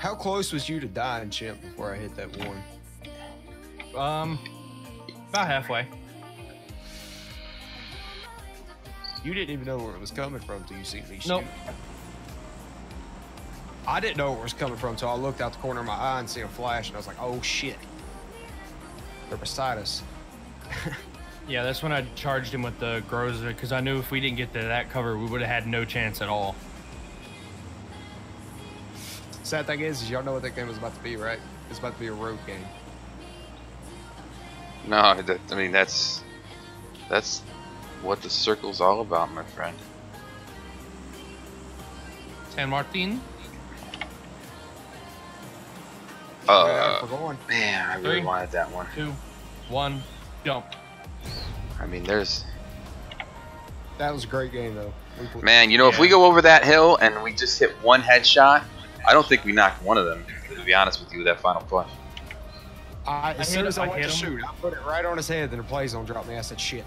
How close was you to dying, Chimp, before I hit that one? Um, about halfway. You didn't even know where it was coming from till you see me shoot. Nope. I didn't know where it was coming from until I looked out the corner of my eye and see a flash, and I was like, "Oh shit!" They're beside us. Yeah, that's when I charged him with the Groza because I knew if we didn't get to that cover, we would have had no chance at all. Sad thing is, is y'all know what that game was about to be, right? It's about to be a road game. No, that, I mean that's that's what the circle's all about, my friend. San Martin. Uh, we're man, I really Three. wanted that one. Two, one, jump. I mean, there's That was a great game, though. Man, you know, if we go over that hill and we just hit one headshot, I don't think we knocked one of them. To be honest with you, with that final push. I, I as soon hit- as I, I went to hit him. shoot, I put it right on his head, then the play zone dropped me. I said, "Shit."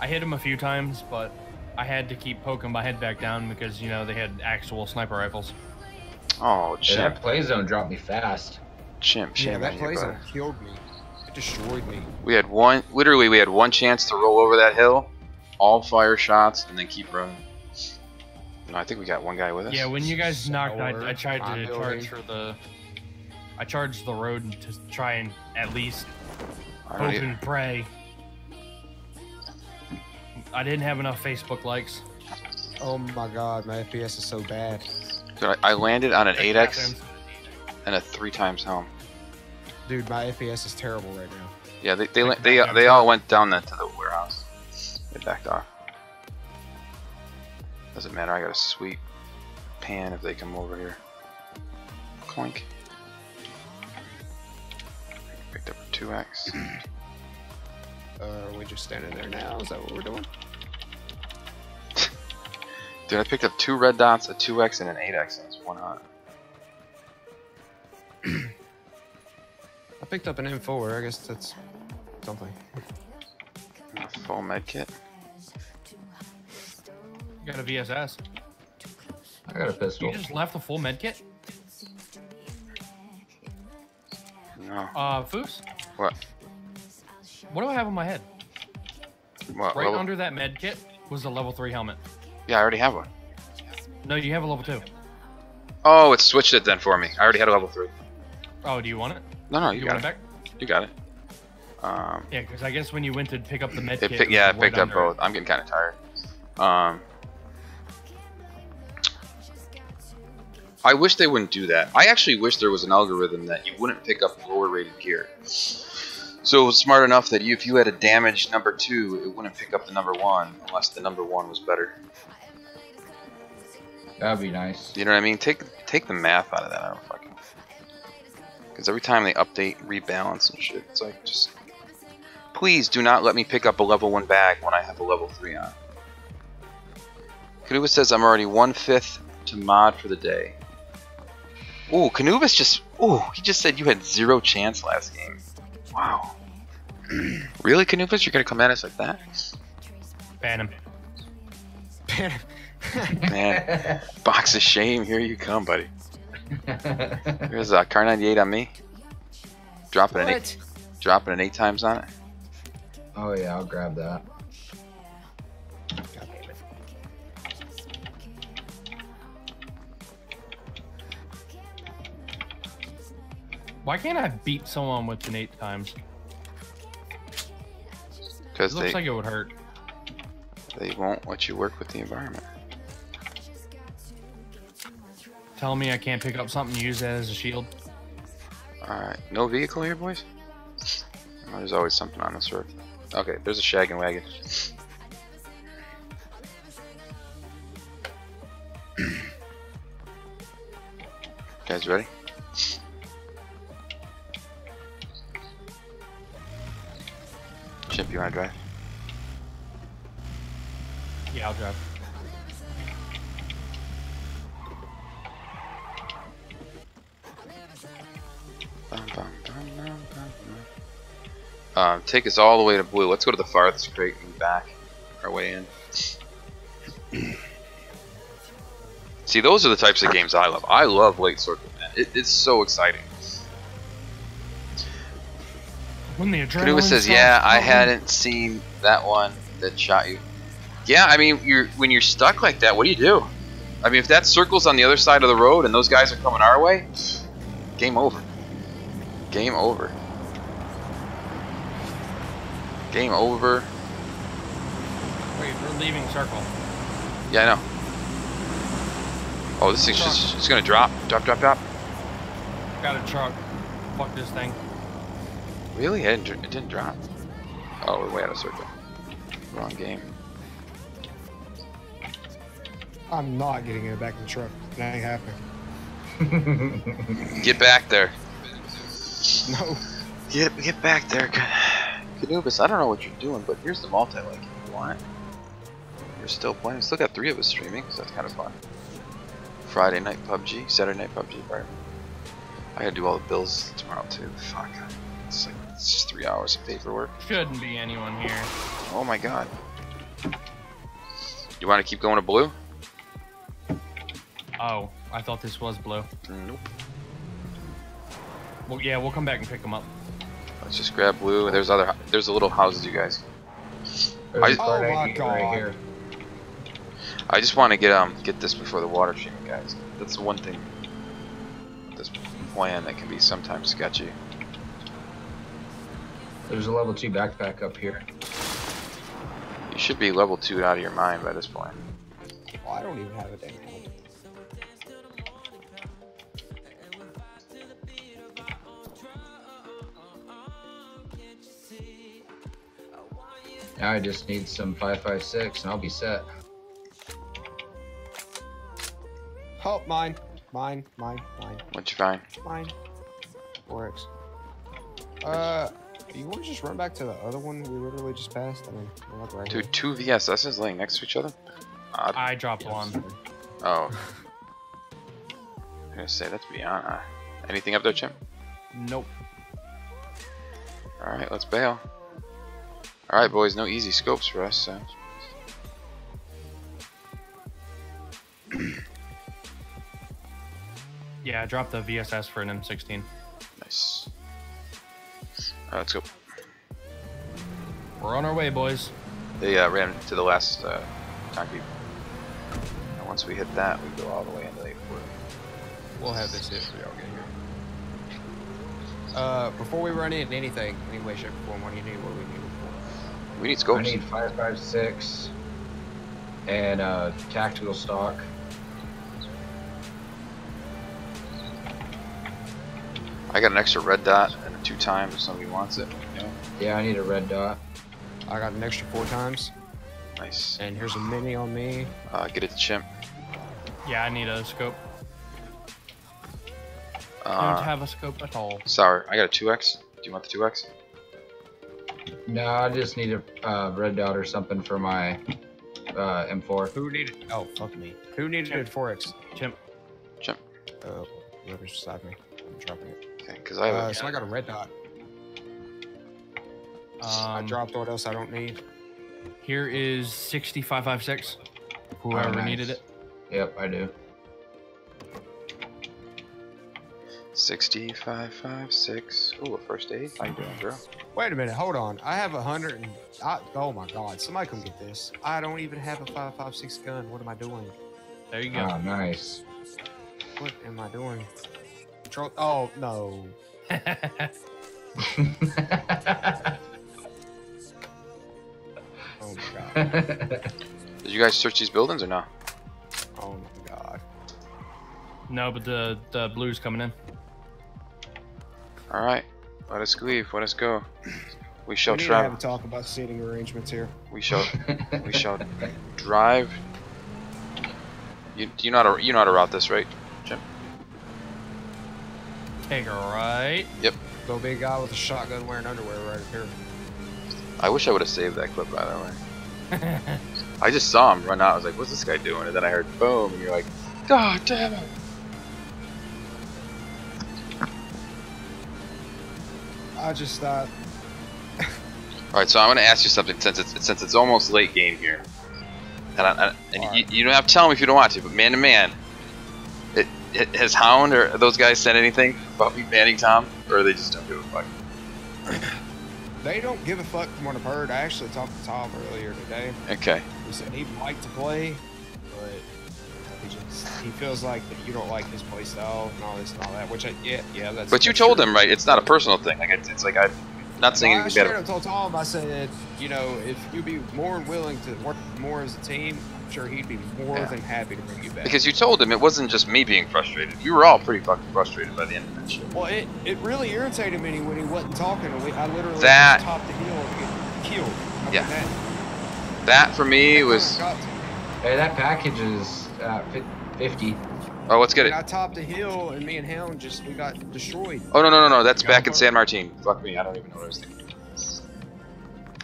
I hit him a few times, but I had to keep poking my head back down because you know they had actual sniper rifles. Oh, Yeah, chimp, that play zone dropped me fast. chimp, Yeah, that on play brother. zone killed me. It destroyed me. We had one, literally, we had one chance to roll over that hill, all fire shots, and then keep running. No, I think we got one guy with us. Yeah, when you guys knocked, I, I tried to charge for the. I charged the road to try and at least I hope don't e- and pray. I didn't have enough Facebook likes. Oh my god, my FPS is so bad. Dude, I I landed on an 8x and a three times home. Dude, my FPS is terrible right now. Yeah, they they Like they, back they all went down then to the warehouse. They backed off. Doesn't matter. I got a sweet pan if they come over here. Clink. Picked up a 2x. Uh, are we just standing there now? Is that what we're doing? Dude, I picked up two red dots, a 2x, and an 8x, and it's one hot. I picked up an M4. I guess that's something. A full med kit. Got a VSS. I got a pistol. You just left the full med kit? No. Uh, Foos? What? What do I have on my head? What? Right level- under that med kit was the level 3 helmet. Yeah, I already have one. No, you have a level 2. Oh, it switched it then for me. I already had a level 3. Oh, do you want it? No, no, you, You, got want it. it back? You got it. Um, Yeah, because I guess when you went to pick up the med it kit. pick, yeah, I right picked up under it. both. I'm getting kind of tired. Um, I wish they wouldn't do that. I actually wish there was an algorithm that you wouldn't pick up lower rated gear. So it was smart enough that you, if you had a damaged number two, it wouldn't pick up the number one unless the number one was better. That'd be nice. You know what I mean? Take take the math out of that. I don't fucking. Because every time they update, rebalance and shit, it's like just. Please do not let me pick up a level one bag when I have a level three on. Kanubis says I'm already one fifth to mod for the day. Ooh, Kanubis just. Ooh, he just said you had zero chance last game. Wow. really, Kanubis? You're gonna come at us like that? Ban him. Man, box of shame. Here you come, buddy. Here's a Kar98 on me. Dropping an eight, dropping an eight times on it. oh yeah, I'll grab that. Why can't I beat someone with an 8 times? Because It looks they like it would hurt. they won't let you work with the environment. Tell me I can't pick up something and use that as a shield. All right, no vehicle here, boys. Oh, there's always something on this road. Okay, there's a shaggin' wagon. Guys ready? Take us all the way to blue. Let's go to the farthest crate and back our way in. See, those are the types of games I love. I love late circle, man. It, it's so exciting. When the Kanuba says, "Yeah, I hadn't seen that one that shot you." Yeah, I mean, you're when you're stuck like that, what do you do? I mean, if that circle's on the other side of the road and those guys are coming our way, game over. Game over. Game over. Wait, we're leaving circle. Yeah, I know. Oh, this thing's just it's gonna drop, drop, drop, drop. Got a truck. Fuck this thing. Really? It didn't, it didn't drop. Oh, we're way out of circle. Wrong game. I'm not getting in the back of the truck. That ain't happening. Get back there. No. Get get back there, Canubis. I don't know what you're doing, but here's the multi-link if you want. You're still playing. Still got three of us streaming, so that's kind of fun. Friday night PUBG, Saturday night PUBG. Right? I gotta do all the bills tomorrow too. Fuck. It's like it's just three hours of paperwork. Shouldn't be anyone here. Oh my god. You want to keep going to blue? Oh, I thought this was blue. Nope. Well, yeah, we'll come back and pick them up. Let's just grab blue. And There's other. There's the little houses, you guys. There's I- a part Oh I my need God. Right here. I just want to get um get this before the water treatment, guys. That's the one thing. with This plan that can be sometimes sketchy. There's a level two backpack up here. You should be level two out of your mind by this point. Well, I don't even have a damn helmet. Now I just need some 556 and I'll be set. Oh, mine. Mine, mine, mine, What you find? mine. 4x. Uh, you want to just run back to the other one we literally just passed? I mean, we're like right Dude, two VSSs laying next to each other. Odd. I dropped here. one. Oh. I'm gonna say that's beyond. Uh, anything up there, Chimp? Nope. All right, let's bail. All right, boys. No easy scopes for us. So. Yeah, I dropped the VSS for an M16. Nice. All right, let's go. We're on our way, boys. They uh, ran to the last uh, concrete. And once we hit that, we go all the way into the airport. We'll have this hit for y'all get here. Uh, before we run into anything, any way, shape, or form, what do you need? What do we need? We need scopes. I need 556 and uh, tactical stock. I got an extra red dot and a two times if somebody wants it. You know? Yeah, I need a red dot. I got an extra four times, Nice. and here's a mini on me. Uh, get it to chimp. Yeah, I need a scope. i Don't Uh, have a scope at all. sorry, I got a 2x. Do you want the 2x? No, I just need a uh, red dot or something for my uh, M4. Who needed? Oh, fuck me. Who needed it 4x? Chimp. Uh, whoever's beside me. I'm dropping it. Okay, because I have Uh, a, so I got a red dot. I Um, dropped what else I don't need. Here is 6556. Whoever Oh, nice. needed it. Yep, I do. 6556. Ooh, a first aid. How you doing, bro? Wait a minute, hold on. I have a hundred and I, oh my god, somebody come get this. I don't even have a five five six gun. What am I doing? There you go. Oh, nice. What am I doing? Control. Oh no. Oh my god. Did you guys search these buildings or no? Oh my god. no, but the the blue's coming in. All right, let us leave. Let us go. We shall we need to have a talk about seating arrangements here. We shall. we shall drive. You you know how to you know how to route this, right, Jim? Take a right. Yep. Go big guy with a shotgun wearing underwear right here. I wish I would have saved that clip, by the way. I just saw him run out. I was like, "What's this guy doing?" And then I heard boom, and you're like, "God damn it!" I just thought All right, so I'm gonna ask you something since it's since it's almost late game here, and I, I, and you, Alright. you don't have to tell me if you don't want to, but man to man, it h- has Hound or those guys said anything about me banning Tom, or they just don't give a fuck? They don't give a fuck from what I've heard. I actually talked to Tom earlier today. Okay. He said he'd like to play, he just he feels like that you don't like his play style and all this and all that. Which I yeah yeah that's. But you that's told true. him right. It's not a personal thing. Like it's, it's like I'm not saying Well, I anything straight better. up told Tom, I said, you know, if you'd be more than willing to work more as a team, I'm sure he'd be more Yeah. than happy to bring you back. Because you told him it wasn't just me being frustrated. You were all pretty fucking frustrated by the end of that shit. well, it, it really irritated me when he wasn't talking. And we, I literally That- just topped the hill and get killed. I mean, Yeah. that- That for me was. kinda got to me. Hey, that package is uh, 50. Oh, let's get And it. I topped the hill, and me and Hound just we got destroyed. Oh no no no no! That's back in. San Martin. Fuck me, I don't even know what I was thinking.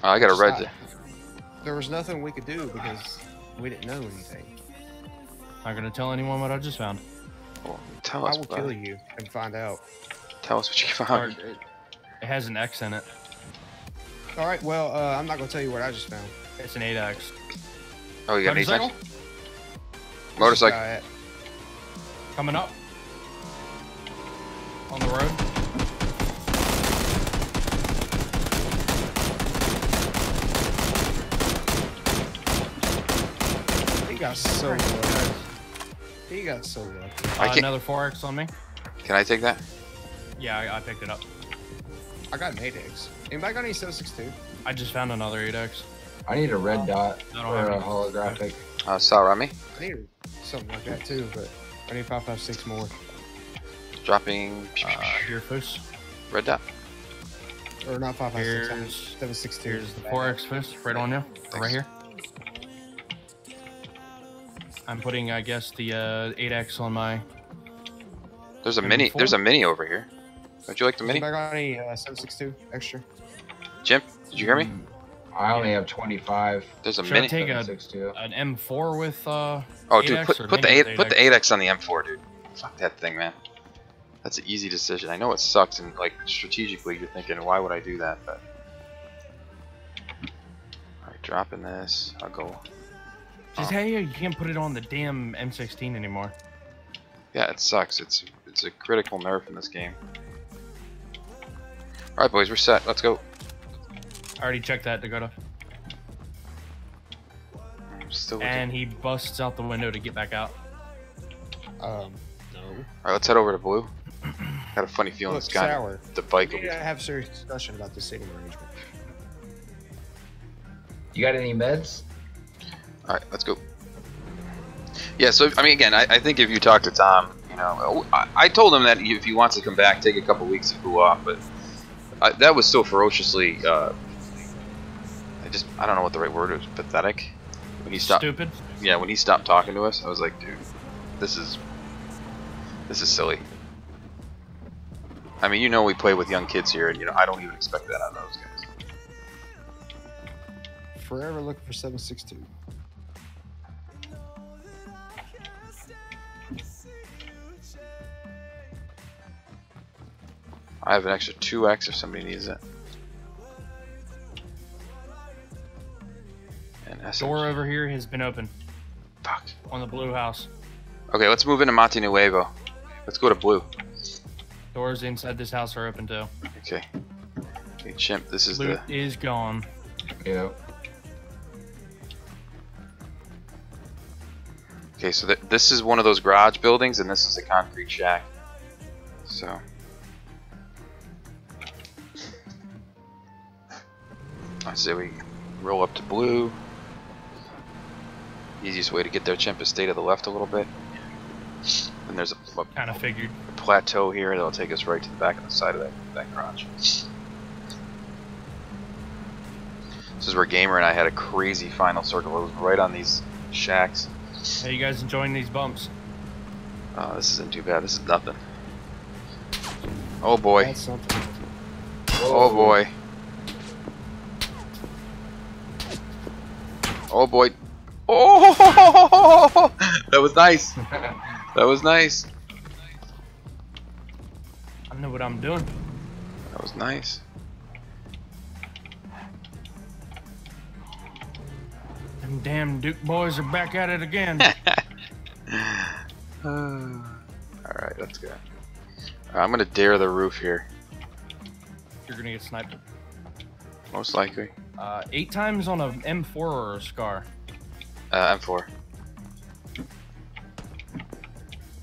Oh, I got a red. not- There was nothing we could do because we didn't know anything. Not gonna tell anyone what I just found. Oh, tell us. I will about kill it. you and find out. Tell us what you Or found. it, it has an X in it. All right, well, uh, I'm not gonna tell you what I just found. It's an 8X. Oh, you got any Motorcycle? Motorcycle. Coming up. On the road. He got so lucky. He got so lucky. Uh, another 4X on me. Can I take that? Yeah, I, I picked it up. I got an 8X. Anybody got any 762? I just found another 8X. I need a red dot I don't or have a any. holographic. Uh, Salrami. I need something like that too, but I need 556 more. Dropping Uh, here, Foos. red dot. Or not 556, I need Here's, 762. here's the 4X Foos, right on you. Right here. I'm putting, I guess, the uh, 8X on my. There's a Maybe mini. There's a mini over here. Don't you like the mini? Anybody got any uh, 762 extra? Jim, did you hear me? I only have 25. There's a Should I mini. take a, 62. an M4 with. Uh, Oh, dude, 8X put, put the leave eight, with put the 8x on the M4, dude. Fuck that thing, man. That's an easy decision. I know it sucks, and like strategically, you're thinking, why would I do that? But all right, dropping this. I'll go. Just Oh. hey, you can't put it on the damn M16 anymore. Yeah, it sucks. It's it's a critical nerf in this game. All right, boys, we're set. Let's go. I already checked that, Dakota. I'm still And he busts out the window to get back out. Um, no. All right, let's head over to blue. Got a funny feeling Look, this guy, Sour. the bike. We Will need be... to have a serious discussion about the seating arrangement. You got any meds? All right, let's go. Yeah, so I mean, again, I, I think if you talk to Tom, you know, I, I told him that if he wants to come back, take a couple weeks to cool off, but I, that was so ferociously. Uh, I just, I don't know what the right word is. Pathetic. When he stopped, Stupid. yeah, when he stopped talking to us, I was like, dude, this is, this is silly. I mean, you know, we play with young kids here, and you know, I don't even expect that out of those guys. Forever looking for 762. I have an extra 2x if somebody needs it. And SMG. Door over here has been open Fuck. on the blue house. Okay, let's move into Monte Nuevo. Let's go to blue. Doors inside this house are open too. Okay. Okay, chimp, this is Loot the. is gone. Yeah. Okay, so th this is one of those garage buildings, and this is a concrete shack. So. I say we roll up to blue. Easiest way to get there, chimp, is stay to the left a little bit. And there's a, a Kind of figured. plateau here that'll take us right to the back of the side of that, that garage. This is where Gamer and I had a crazy final circle. It was right on these shacks. Hey, you guys enjoying these bumps? Oh, this isn't too bad. This is nothing. Oh boy. That's something. Oh boy. Oh boy. Oh, that was nice. That was nice. I know what I'm doing. That was nice. Them damn Duke boys are back at it again. Uh, Alright, let's go. I'm gonna dare the roof here. You're gonna get sniped. Most likely. Uh, eight times on a M4 or a Scar. Uh, M4.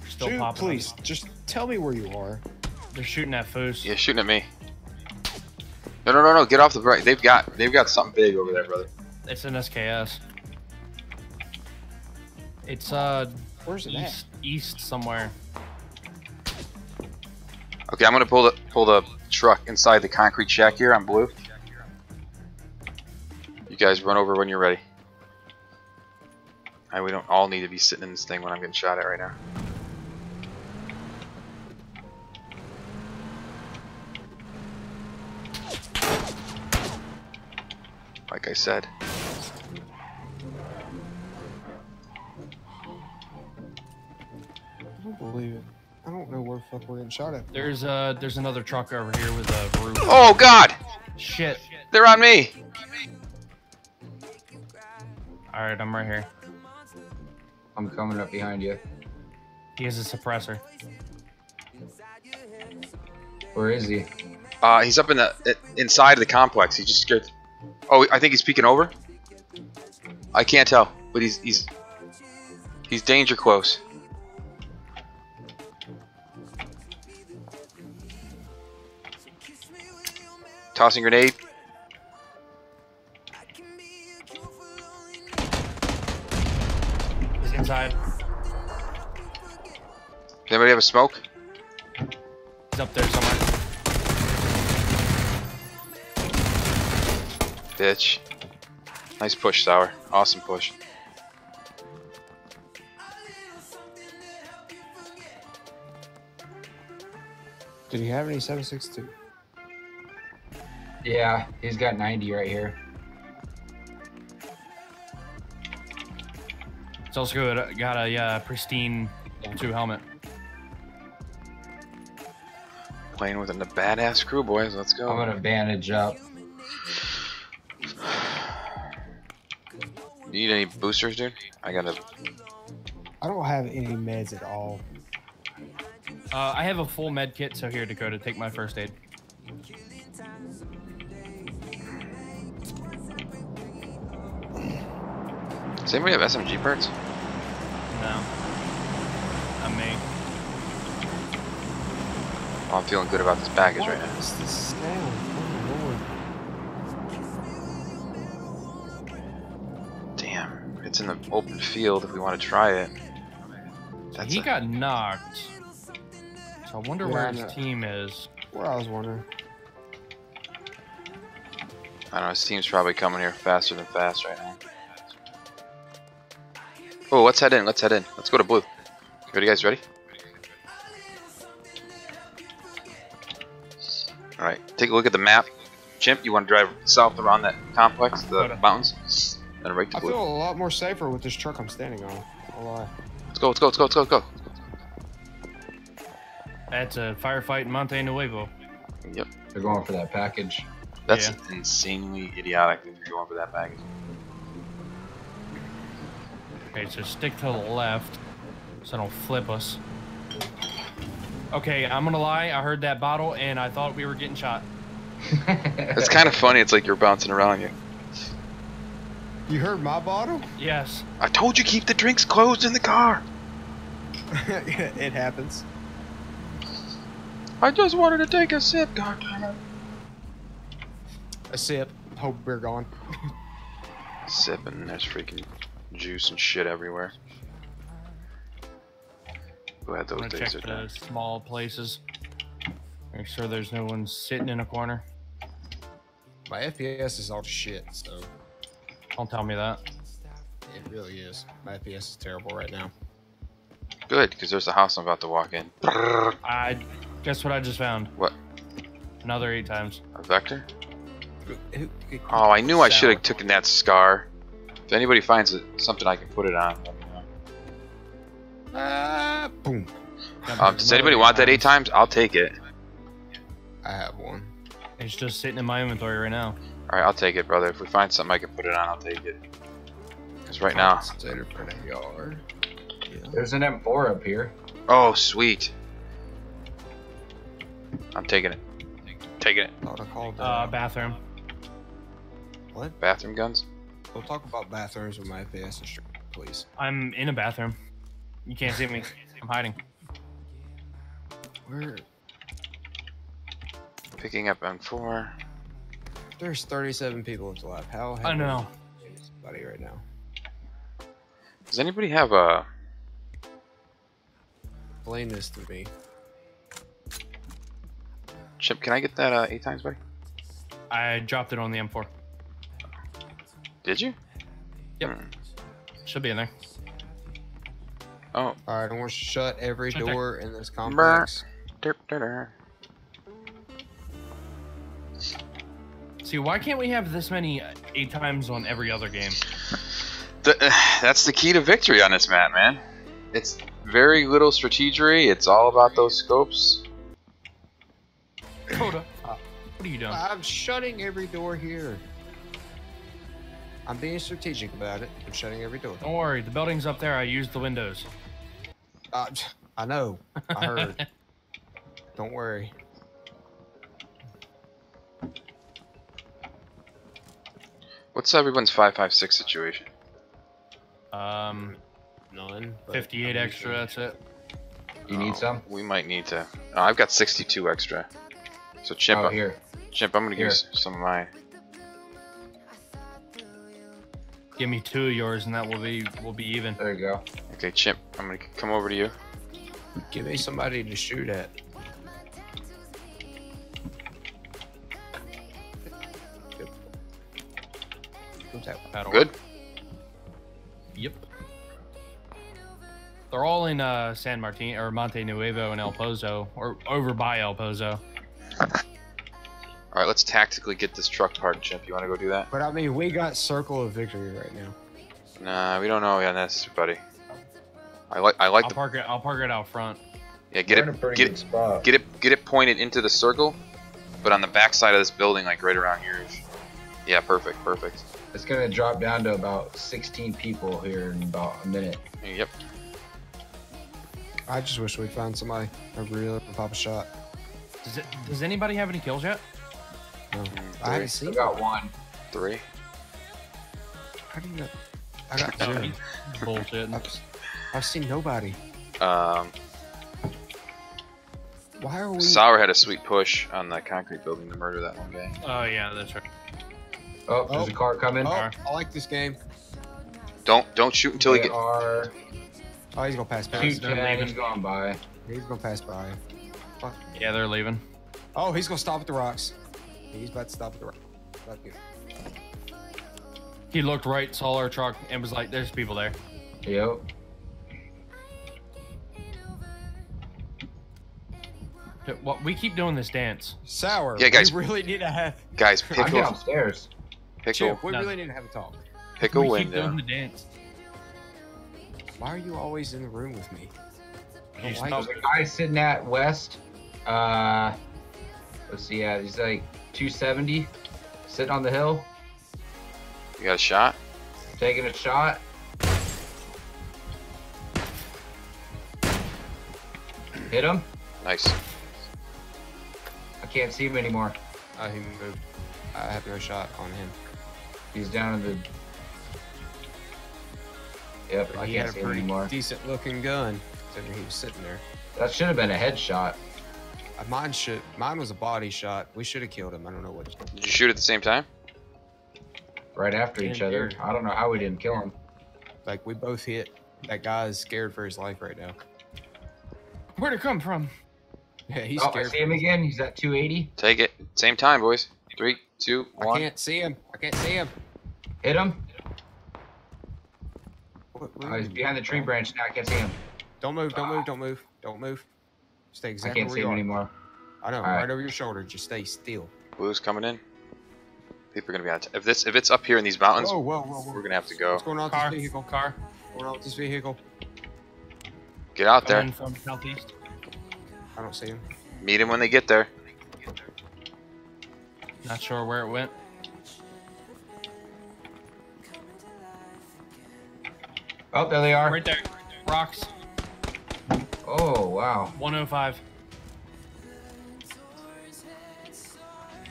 Still Shoot, popping. please. Just tell me where you are. They're shooting at Foos. Yeah, shooting at me. No, no, no, no. Get off the right. They've got, they've got something big over there, brother. It's an SKS. It's uh Where's it at? east east somewhere. Okay, I'm gonna pull the pull the truck inside the concrete shack here on blue. You guys run over when you're ready. And we don't all need to be sitting in this thing when I'm getting shot at right now. Like I said. I don't believe it. I don't know where the fuck we're getting shot at. There's uh there's another truck over here with a roof. Oh God! Shit. They're on me! All right, I'm right here. I'm coming up behind you. He has a suppressor. Where is he? Uh, he's up in the inside of the complex. He just scared. Oh, I think he's peeking over. I can't tell, but he's he's he's danger close. Tossing grenade. Does have a smoke? He's up there somewhere. Bitch. Nice push, Sour. Awesome push. Did he have any 762? Yeah, he's got 90 right here. It's also good. Got a uh, pristine two helmet. Playing with a badass crew, boys. Let's go. I'm gonna bandage up. You need any boosters, dude? I got a. I don't have any meds at all. Uh, I have a full med kit, so here, Dakota, take my first aid. Does anybody have SMG parts? No. I'm me. Oh, I'm feeling good about this package right now. What is this sound? Oh Lord. Damn, it's in the open field if we want to try it. That's he a- got knocked. So I wonder Yeah, where I his team is. Lord. Where I was wondering. I don't know, his team's probably coming here faster than fast right now. Oh, let's head in, let's head in. Let's go to blue. Ready, guys, ready? Alright, take a look at the map. Chimp, you want to drive south around that complex, the Hold mountains? Then right to I blue. feel a lot more safer with this truck I'm standing on. I'll lie. Let's go, let's go, let's go, let's go, let's go. That's a firefight in Monte Nuevo. Yep. They're going for that package. That's Yeah. insanely idiotic if you're going for that package. Okay, so stick to the left, so don't flip us. Okay, I'm gonna lie. I heard that bottle and I thought we were getting shot. It's kind of funny, it's like you're bouncing around you. You heard my bottle? Yes. I told you keep the drinks closed in the car. it happens. I just wanted to take a sip, goddammit. A sip. Hope we're gone. Sipping, there's freaking juice and shit everywhere. Glad I'm those gonna days check are the done. small places. Make sure there's no one sitting in a corner. My FPS is all shit, so Don't tell me that. it really is. My FPS is terrible right now. Good, because there's a house I'm about to walk in. I guess what I just found. What? Another eight times. A vector? Oh, I knew I should have taken that scar. If anybody finds it, something I can put it on. let me know. Ah, boom. Um, does anybody want that eight times? I'll take it. I have one. It's just sitting in my inventory right now. Alright, I'll take it, brother. If we find something I can put it on, I'll take it. Because right now, Consider for the yard. There's an M4 up here. Oh, sweet. I'm taking it. Taking it. Thought I called that. Uh, bathroom. what? Bathroom guns. Don't talk about bathrooms with my FPS instructor, please. I'm in a bathroom. You can't see me. I'm hiding. Where? Picking up M4. There's 37 people at the lab. How? I know. Buddy, right now. Does anybody have a? Blame this to me. Chip, can I get that uh, eight times, buddy? I dropped it on the M4. Did you? Yep. Hmm. Should be in there. Oh, All right, I want to shut every Shut door in this complex. derp, derp, See, why can't we have this many uh, eight times on every other game? The, that's the key to victory on this map, man. It's very little strategery. It's all about those scopes. Coda, what are you doing? I'm shutting every door here. I'm being strategic about it. I'm shutting every door. Don't worry, the building's up there. I used the windows. Uh, I know. I heard. Don't worry. What's everyone's five five six situation? um, None. 58 extra. using- That's it. You need Oh, some? We might need to. Oh, I've got 62 extra. So Chip, Oh, here. Chip, I'm gonna Here. use some of my. Give me two of yours, and that will be will be even. There you go. Okay, Chip, I'm gonna come over to you. Give me somebody to shoot at. Good. That? Good. Yep. They're all in uh, San Martin or Monte Nuevo and El Pozo, or over by El Pozo. All right, let's tactically get this truck part, Chip. You want to go do that? But I mean, we got circle of victory right now. Nah, we don't know yet, this, buddy. I like, I like I'll the. park it. I'll park it out front. Yeah, get We're in a it, pretty get good it, spot. get it, get it pointed into the circle, but on the back side of this building, like right around here. Yeah, perfect, perfect. It's gonna drop down to about 16 people here in about a minute. Yep. I just wish we'd found somebody. I really pop a shot. Does it? Does anybody have any kills yet? No. Mm, I haven't I seen. got one. Three. How do you? I got two. Bullshit. I've, I've seen nobody. Um, Why are we? Sour had a sweet push on the concrete building to murder that one guy. Oh yeah, that's right. Oh, there's Oh. a car coming. Oh, I like this game. Don't don't shoot until he They get. are Oh, he's gonna pass by. Shoot. two they're ten. leaving. He's going by. He's gonna pass by. Yeah, they're leaving. Oh, he's gonna stop at the rocks. He's about to stop at the rocks. About to- He looked right, saw our truck, and was like, "There's people there." Yep. What? We keep doing this dance. Sour. Yeah, guys. We really need to have. Guys, I'm pickle, downstairs. pickle, Chip, we No. really need to have a talk. pick a we keep doing the dance. Why are you always in the room with me? Like smell There's a guy sitting at west. Uh, let's see. Yeah, he's like 270, sitting on the hill, You got a shot? taking a shot. Hit him. Nice. I can't see him anymore. Uh, he moved. I have no shot on him. He's down in the. Yep, I he can't had a see him pretty anymore. decent looking gun. Considering he was sitting there. That should have been a headshot. Mine should. Mine was a body shot. We should have killed him. I don't know what. Did you shoot at the same time? right after each other. here. I don't know how we didn't kill him. Like we both hit. That guy is scared for his life right now. Where'd it come from? Yeah, he's oh, I scared. see him again. He's at 280. Take it. Same time, boys. Three, two, one. I can't see him. I can't see him. Hit him. What, Oh, he's behind the tree branch now. I can't see him. Don't move. Don't ah. move. Don't move. Don't move. Stay I exactly can't where see you him are. anymore. I know. All right. Right over your shoulder. Just stay still. Blue's coming in. People are gonna be out. If this if it's up here in these mountains, Whoa, whoa, whoa, whoa. we're gonna have to go. What's going on with this vehicle? Car. What's going on with this vehicle? Get out there. Coming from southeast. I don't see him. Meet them when they get there. Not sure where it went. Oh, there they are. Right there. Rocks. Oh wow. 105.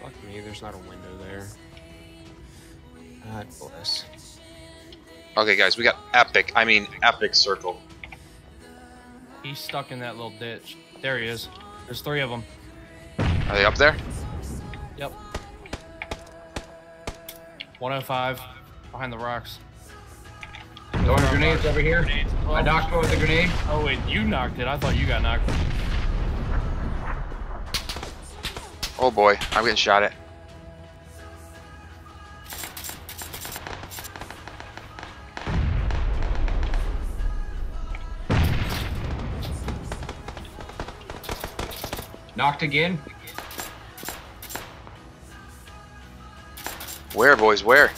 Fuck me, there's not a window there. God bless. Okay, guys, we got epic. I mean, epic circle. He's stuck in that little ditch. There he is. There's three of them. Are they up there? Yep. 105 behind the rocks. Throwing grenades over here. Grenades. I knocked one with a grenade. Oh wait, you knocked it. I thought you got knocked. Oh boy, I'm getting shot at. Knocked again. Where, boys? Where?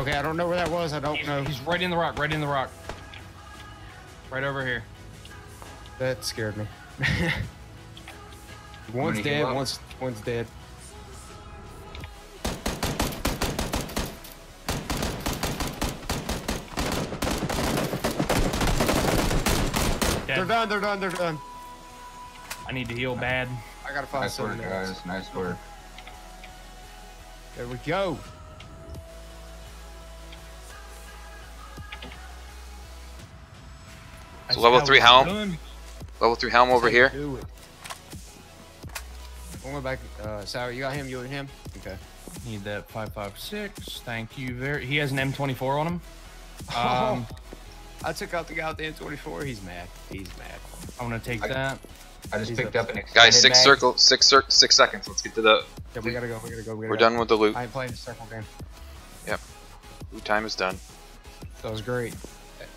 Okay, I don't know where that was. I don't He's, know. he's right in the rock. Right in the rock. Right over here. That scared me. one's dead, up? one's one's dead. They're done, they're done, they're done. I need to heal bad. I gotta find Nice work, something else. guys. Nice work. There we go. I So level three helm? doing. Level three helm over here. Do it. I'm back. Uh, Sour, you got him. You and him. Okay. Need that 556. Thank you very. He has an M24 on him. Um, Um, I took out the guy with the M24. He's mad. He's mad. I'm gonna take I- that. I just He's picked up. up an extended Guys, six mag. circle, six cir six seconds. Let's get to the. Yeah, we gotta go. We gotta go. We gotta We're go. done with the loot. I ain't playing the circle game. Yep. Loot time is done. That was great.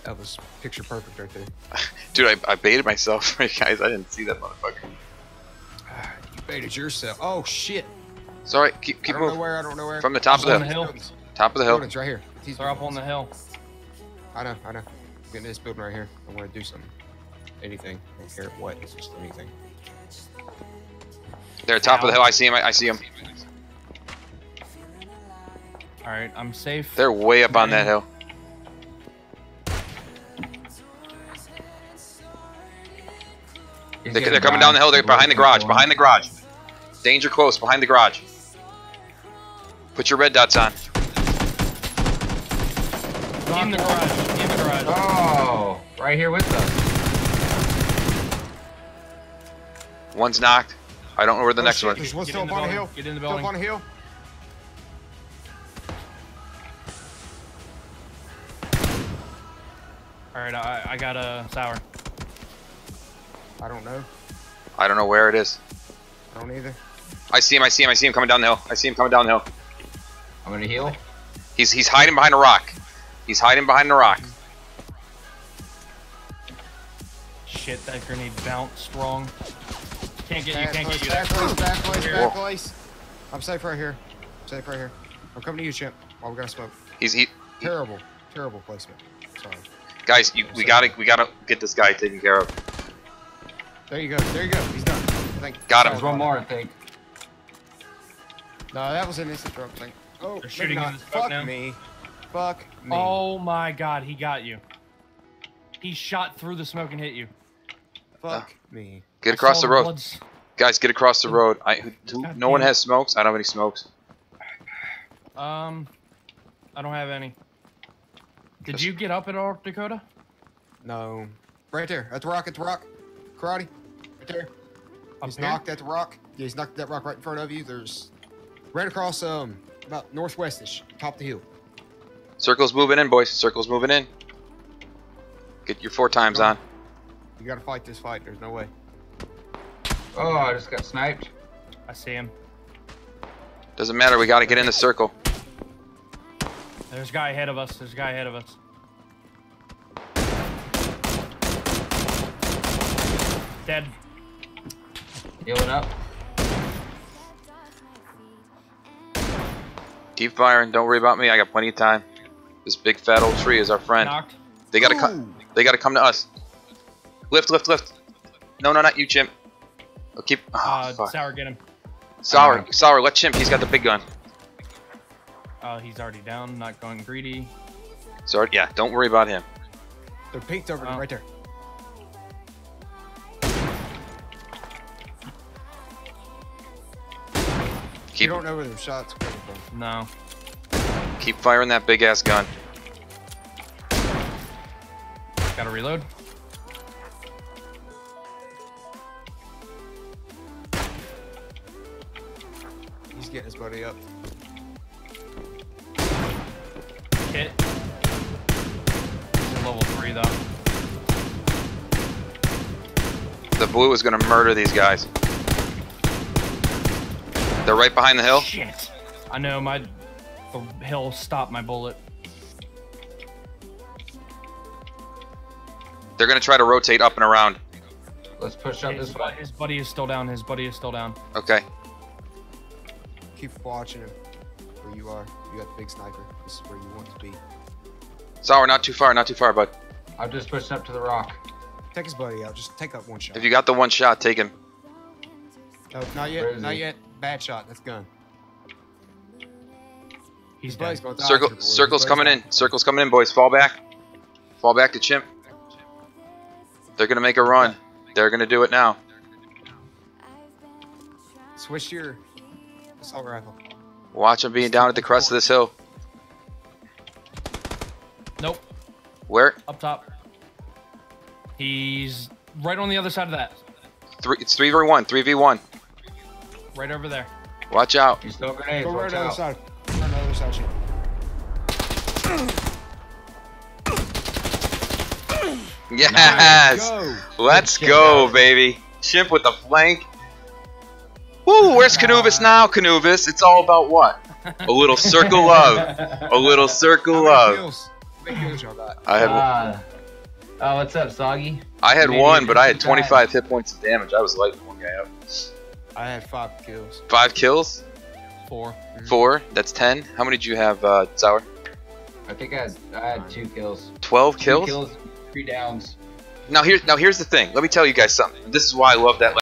That- That was picture perfect right there. Dude, I, I baited myself, guys. I didn't see that motherfucker. Ah, you baited yourself. Oh shit! Sorry, keep keep I don't know moving. where. I don't know where. From the top of on the the hill. Buildings. top of the hill. Buildings right here. These They're up on the hill. I know. I know. Getting this building right here. I want to do something. Anything. I don't care what. It's just anything. They're top of the hill. I see him. I, I see him. All right, I'm safe. They're way up on that hill. They, getting they're coming down the hill. They're behind the garage. Behind the garage. Danger close. Behind the garage. Put your red dots on. In the garage. In the garage. Oh, right here with us. One's knocked. I don't know where the Oh, next shit, one. There's one Get still in up the on a hill. Get in the Still up building. on a hill. All right, I, I got a sour. I don't know. I don't know where it is. I don't either. I see him. I see him. I see him coming down the hill. I see him coming down the hill. I'm gonna heal. He's he's hiding behind a rock. He's hiding behind the rock. Shit, that grenade bounced strong. Can't get you. Can't place, get you back place, back place, back place. I'm safe right here. Safe right here. I'm coming to you, Chimp. While we got smoke. He's he, Terrible, terrible placement. Sorry. guys. You, we gotta we gotta get this guy taken care of. There you go. There you go. He's done. I think. Got him. There's one more, I think. No, that was an instant drop thing. Oh, maybe shooting in not. the Fuck now. me. Fuck me. Oh my god, he got you. He shot through the smoke and hit you. Fuck me. Get across the road, bloods- guys. Get across the road. I who, who, God no one it. has smokes. I don't have any smokes. Um, I don't have any. Did Just- you get up at all, Dakota? No. Right there. That's the rock. It's the rock. Karate. Right there. Up he's here? knocked at the rock. Yeah, he's knocked that rock right in front of you. There's right across um about northwestish, top of the hill. Circle's moving in, boys. Circle's moving in. Get your four times on. You gotta fight this fight. There's no way. Oh, I just got sniped. I see him. Doesn't matter. We gotta get in the circle. There's a guy ahead of us. There's a guy ahead of us. Dead. Healing up. Keep firing. Don't worry about me. I got plenty of time. This big fat old tree is our friend. Knocked. They gotta come. Ooh. They gotta come to us. Lift, lift, lift. No, no, not you, Chimp. Oh, keep. Oh, Uh, fuck. Sour, get him. Sour, Uh, sour. Let Chimp. He's got the big gun. Uh, he's already down. Not going greedy. So yeah, don't worry about him. They're peeked over Oh. right there. Keep you don't know where their shots coming from. No. keep firing that big ass gun. Gotta reload. He's getting his buddy up. Hit. He's level three though. The blue is gonna murder these guys. They're right behind the hill. Shit. I know my the hill stopped my bullet. They're gonna try to rotate up and around. Let's push up His, this way. his buddy is still down. His buddy is still down. Okay. Keep watching him. Where you are. You got the big sniper. This is where you want to be. Sour, not too far, not too far, bud. I'm just pushing up to the rock. Take his buddy out. Just take that one shot. If you got the one shot, take him. No, not yet. Not yet. Bad shot. That's gun. He's His dead. going Circle, boys. Circle's coming in. Circle's coming in, boys. Fall back. Fall back to Chip. They're gonna make a run. They're gonna do it now. Switch your assault rifle. Watch him being down at the crest of this hill. Nope. Where? Up top. He's right on the other side of that. Three. It's three v one. Three v one. Right over there. Watch out. He's still grenades. Go right Watch on the other side. Go on the other side, shit. Yes. Go. Let's Good go, guys. baby. Chip with the flank. Woo, where's Canubis now, Canubis? It's all about what? A little circle love. A little circle How many love. kills? How many kills y'all got? I had Ah. oh, what's up, Soggy? I had maybe one, but I had 25 hit points of damage. I was lighting one guy up. I had five kills. Five kills, Four. four. That's 10. How many did you have, uh, Sour? I think I had, I had two kills. 12 kills. kills, three downs. Now here, now here's the thing. Let me tell you guys something. This is why I love that